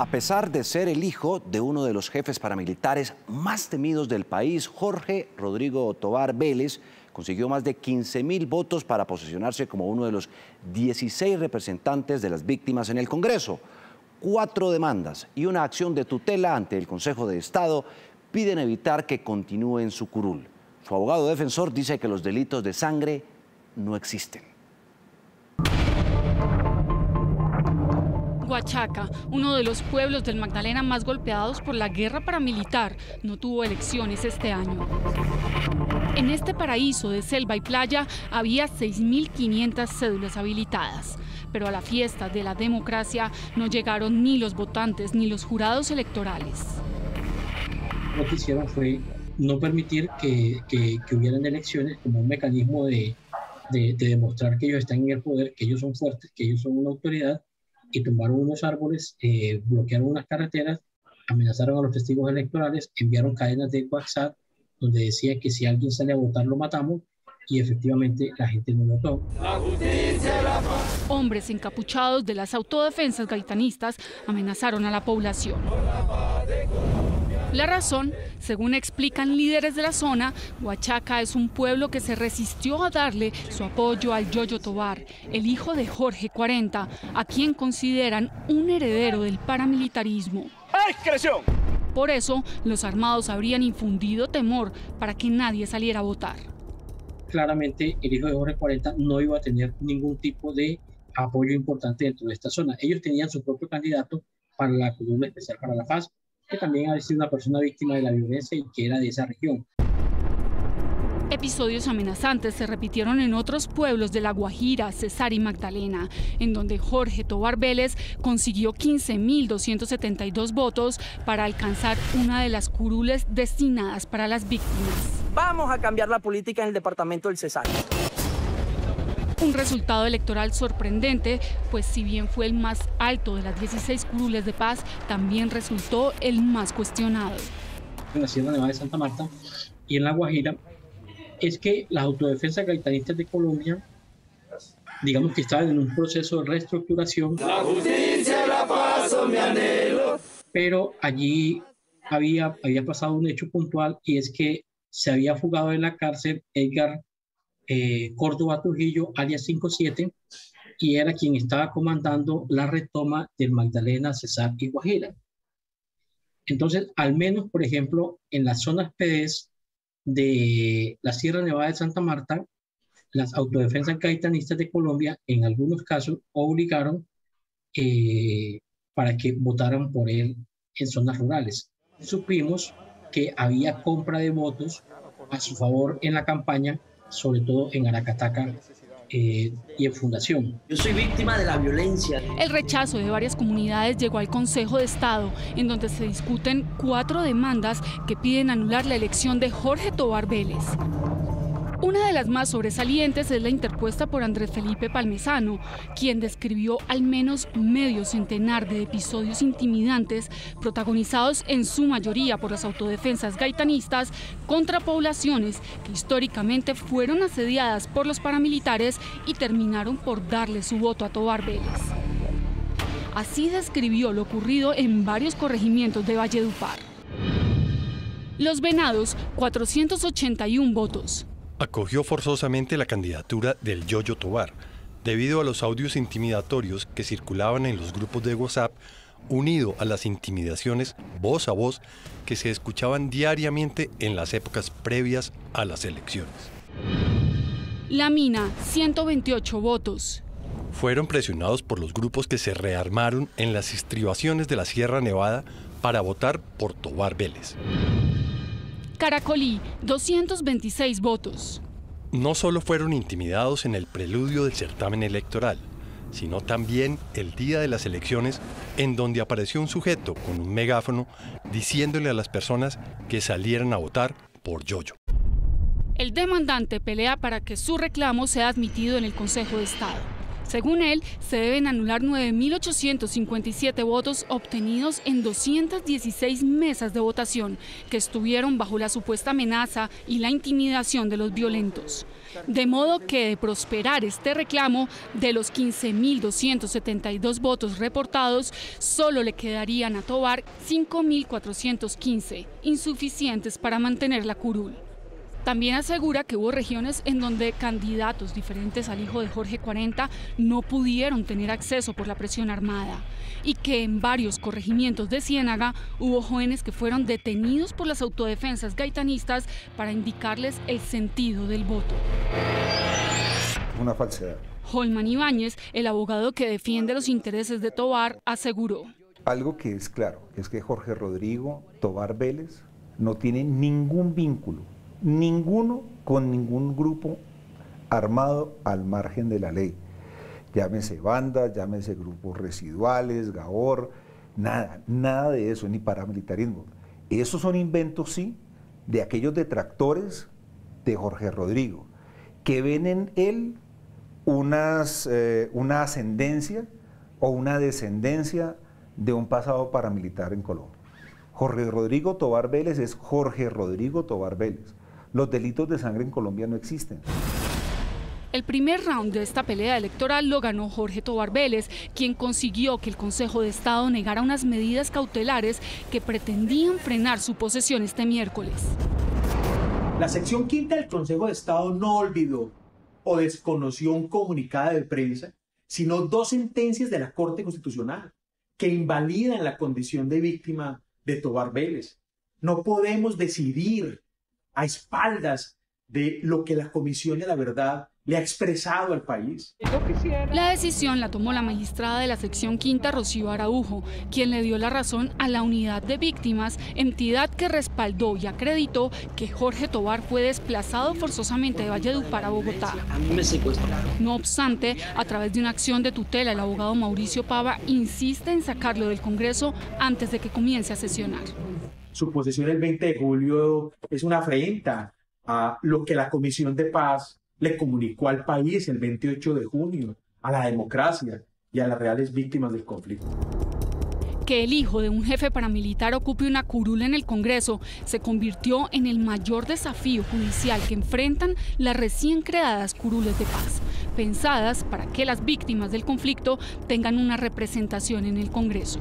A pesar de ser el hijo de uno de los jefes paramilitares más temidos del país, Jorge Rodrigo Tobar Vélez consiguió más de 15 mil votos para posicionarse como uno de los 16 representantes de las víctimas en el Congreso. Cuatro demandas y una acción de tutela ante el Consejo de Estado piden evitar que continúe en su curul. Su abogado defensor dice que los delitos de sangre no existen. Huachaca, uno de los pueblos del Magdalena más golpeados por la guerra paramilitar, no tuvo elecciones este año. En este paraíso de selva y playa había 6.500 cédulas habilitadas, pero a la fiesta de la democracia no llegaron ni los votantes ni los jurados electorales. Lo que hicieron fue no permitir que, hubieran elecciones como un mecanismo de, de demostrar que ellos están en el poder, que ellos son fuertes, que ellos son una autoridad y tumbaron unos árboles, eh, bloquearon unas carreteras, amenazaron a los testigos electorales, enviaron cadenas de WhatsApp donde decía que si alguien sale a votar lo matamos y efectivamente la gente no votó. Hombres encapuchados de las autodefensas gaitanistas amenazaron a la población. La razón, según explican líderes de la zona, Huachaca es un pueblo que se resistió a darle su apoyo al Yoyo Tobar, el hijo de Jorge 40, a quien consideran un heredero del paramilitarismo. Por eso, los armados habrían infundido temor para que nadie saliera a votar. Claramente, el hijo de Jorge 40 no iba a tener ningún tipo de apoyo importante dentro de esta zona. Ellos tenían su propio candidato para la columna especial para la paz, que también había sido una persona víctima de la violencia y que era de esa región. Episodios amenazantes se repitieron en otros pueblos de La Guajira, Cesar y Magdalena, en donde Jorge Tobar Vélez consiguió 15.272 votos para alcanzar una de las curules destinadas para las víctimas. Vamos a cambiar la política en el departamento del Cesar. Un resultado electoral sorprendente, pues si bien fue el más alto de las 16 curules de paz, también resultó el más cuestionado. En la Sierra Nevada de Santa Marta y en La Guajira, es que las autodefensas gaitanistas de Colombia, digamos que estaban en un proceso de reestructuración. La justicia, la paz mi anhelo. Pero allí había, había pasado un hecho puntual y es que se había fugado de la cárcel Edgar eh, Córdoba Trujillo, alias 57, y era quien estaba comandando la retoma del Magdalena, Cesar y Guajira. Entonces, al menos, por ejemplo, en las zonas PDs de la Sierra Nevada de Santa Marta, las autodefensas gaitanistas de Colombia, en algunos casos, obligaron eh, para que votaran por él en zonas rurales. Supimos que había compra de votos a su favor en la campaña sobre todo en Aracataca eh, y en Fundación. Yo soy víctima de la violencia. El rechazo de varias comunidades llegó al Consejo de Estado, en donde se discuten cuatro demandas que piden anular la elección de Jorge Tobar Vélez. Una de las más sobresalientes es la interpuesta por Andrés Felipe Palmesano, quien describió al menos medio centenar de episodios intimidantes protagonizados en su mayoría por las autodefensas gaitanistas contra poblaciones que históricamente fueron asediadas por los paramilitares y terminaron por darle su voto a Tobar Vélez. Así describió lo ocurrido en varios corregimientos de Valledupar. Los Venados, 481 votos acogió forzosamente la candidatura del Yoyo Tobar, debido a los audios intimidatorios que circulaban en los grupos de WhatsApp, unido a las intimidaciones voz a voz que se escuchaban diariamente en las épocas previas a las elecciones. La mina, 128 votos. Fueron presionados por los grupos que se rearmaron en las estribaciones de la Sierra Nevada para votar por Tobar Vélez. Caracolí, 226 votos. No solo fueron intimidados en el preludio del certamen electoral, sino también el día de las elecciones en donde apareció un sujeto con un megáfono diciéndole a las personas que salieran a votar por Yoyo. El demandante pelea para que su reclamo sea admitido en el Consejo de Estado. Según él, se deben anular 9.857 votos obtenidos en 216 mesas de votación que estuvieron bajo la supuesta amenaza y la intimidación de los violentos. De modo que de prosperar este reclamo, de los 15.272 votos reportados, solo le quedarían a Tobar 5.415, insuficientes para mantener la curul. También asegura que hubo regiones en donde candidatos diferentes al hijo de Jorge 40 no pudieron tener acceso por la presión armada y que en varios corregimientos de Ciénaga hubo jóvenes que fueron detenidos por las autodefensas gaitanistas para indicarles el sentido del voto. Una falsedad. Holman Ibáñez, el abogado que defiende los intereses de Tobar, aseguró. Algo que es claro es que Jorge Rodrigo Tobar Vélez no tiene ningún vínculo ninguno con ningún grupo armado al margen de la ley. Llámese bandas, llámese grupos residuales, GAOR, nada, nada de eso, ni paramilitarismo. Esos son inventos, sí, de aquellos detractores de Jorge Rodrigo, que ven en él eh, una ascendencia o una descendencia de un pasado paramilitar en Colombia. Jorge Rodrigo Tobar Vélez es Jorge Rodrigo Tobar Vélez. Los delitos de sangre en Colombia no existen. El primer round de esta pelea electoral lo ganó Jorge Tobar Vélez, quien consiguió que el Consejo de Estado negara unas medidas cautelares que pretendían frenar su posesión este miércoles. La sección quinta del Consejo de Estado no olvidó o desconoció un comunicado de prensa, sino dos sentencias de la Corte Constitucional que invalidan la condición de víctima de Tobar Vélez. No podemos decidir a espaldas de lo que la Comisión de la Verdad le ha expresado al país. La decisión la tomó la magistrada de la sección quinta, Rocío Araujo, quien le dio la razón a la unidad de víctimas, entidad que respaldó y acreditó que Jorge Tobar fue desplazado forzosamente de Valledupar a Bogotá. No obstante, a través de una acción de tutela, el abogado Mauricio Pava insiste en sacarlo del Congreso antes de que comience a sesionar su posesión el 20 de julio es una afrenta a lo que la Comisión de Paz le comunicó al país el 28 de junio, a la democracia y a las reales víctimas del conflicto. Que el hijo de un jefe paramilitar ocupe una curula en el Congreso se convirtió en el mayor desafío judicial que enfrentan las recién creadas curules de paz, pensadas para que las víctimas del conflicto tengan una representación en el Congreso.